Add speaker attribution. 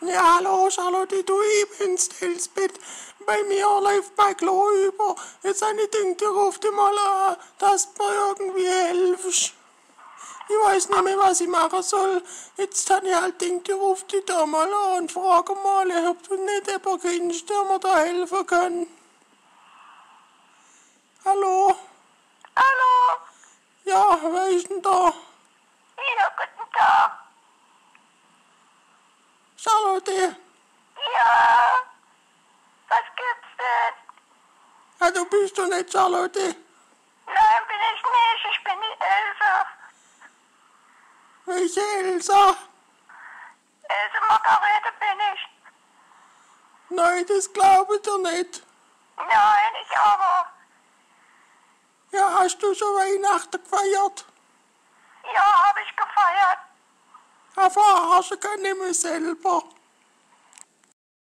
Speaker 1: Ja, hallo Charlotte, du, ich bin's, Elsbeth. Bei mir läuft mein Klo über. Jetzt habe ich gedacht, ich ruf dich mal an, dass du mir irgendwie hilfst. Ich weiß nicht mehr, was ich machen soll. Jetzt habe ich halt gedacht, ich ruf dich da mal an und frage mal, ob du nicht jemanden kennst, der mir da helfen kann. Hallo?
Speaker 2: Hallo,
Speaker 1: Ja, wer ist denn da? Charlotte?
Speaker 2: Ja, was gibt's denn?
Speaker 1: Ja, du bist doch nicht Charlotte.
Speaker 2: Nein, bin ich nicht, ich bin die Elsa.
Speaker 1: Welche Elsa?
Speaker 2: Elsa Margarete bin ich.
Speaker 1: Nein, das glaube ich dir nicht.
Speaker 2: Nein, ich aber.
Speaker 1: Ja, hast du schon Weihnachten gefeiert?
Speaker 2: Ja, habe ich gefeiert.
Speaker 1: Ja, verarschen kann ich mich selber.